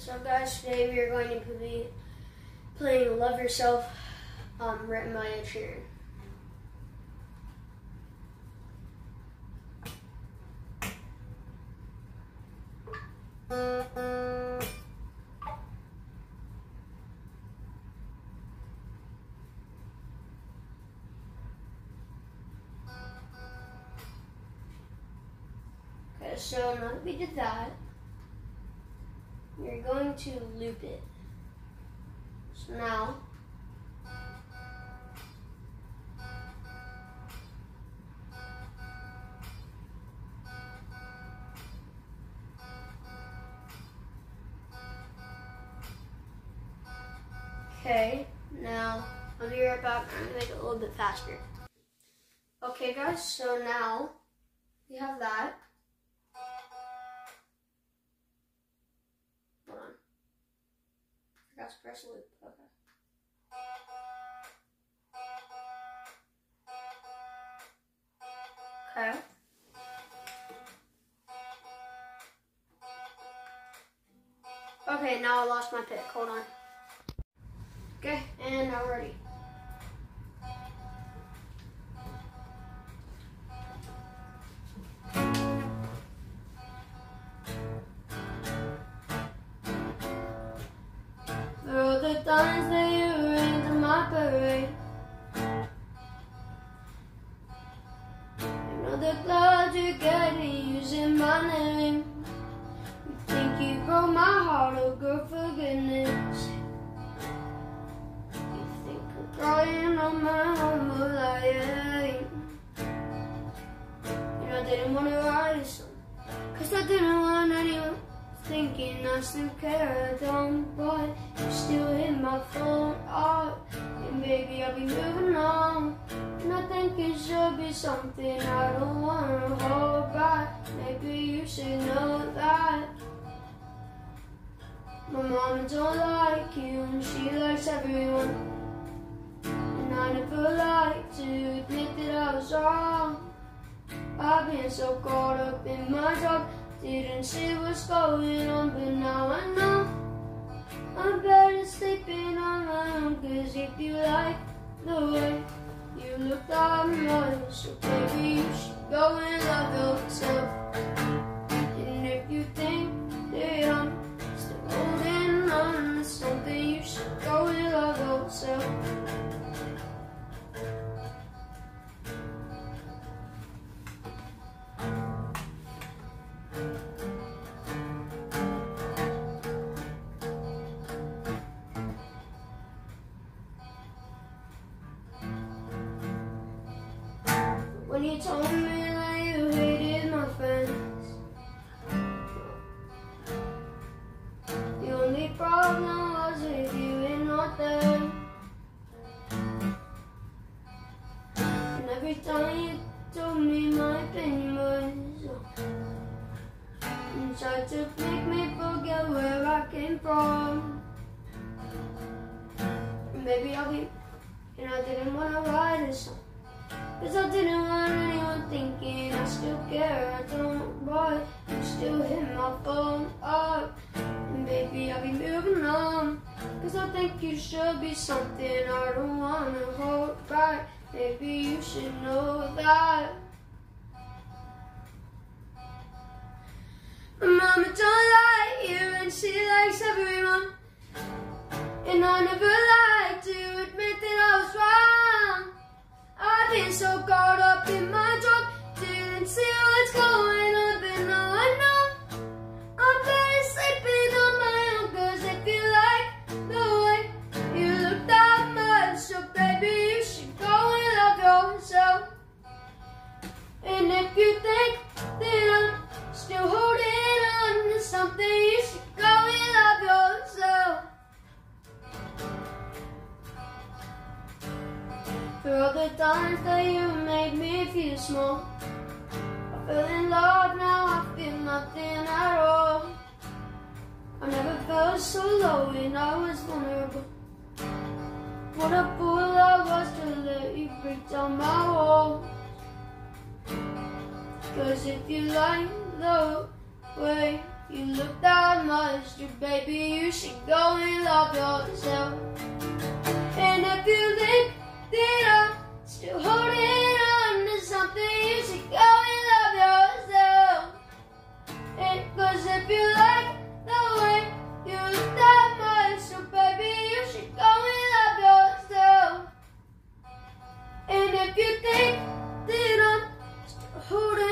So guys, today we are going to be playing Love Yourself, um, written by Ed Sheeran. Okay, so now that we did that, we're going to loop it. So now, okay, now I'll be right back. I'm gonna make it a little bit faster. Okay guys, so now we have that. Press loop. Okay. Okay. Okay, now I lost my pick. Hold on. Okay, and now we're ready. The that you rained on my parade. And all the clouds you're getting using my name. You think you broke my heart, oh girl, for goodness. You think I'm crying on my own, but I ain't. You know I didn't wanna write a song Cause I didn't want thinking I still care, I don't, but you still hit my phone up. And maybe I'll be moving on. And I think it should be something I don't wanna hold back. Maybe you should know that. My mama don't like you, and she likes everyone. And I never like to admit that I was wrong. I've been so caught up in my job, didn't see what's going on, but now I know I'm better sleeping on my own. Cause if you like the way you look much, so baby, you should go and love yourself. And if you think that I'm still holding on to something, you should go and love yourself. When you told me that you hated my friends. The only problem was with you and not them. And every time you told me my opinion was And tried to make me forget where I came from. Maybe I'll be And I didn't wanna write a song Cause I didn't want anyone thinking I still care, I don't, but you still hit my phone up. And baby, I'll be moving on. Cause I think you should be something I don't wanna hold back. Maybe you should know that. My mama don't the you made me feel small. I fell in love, now I feel nothing at all. I never felt so low and I was vulnerable. What a fool I was to let you break down my walls Cause if you like the way You look that mustard, baby, you should go and love yourself. And if you think that you think that I'm holding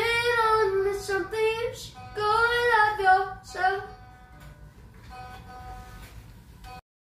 on to something, you should go and love yourself.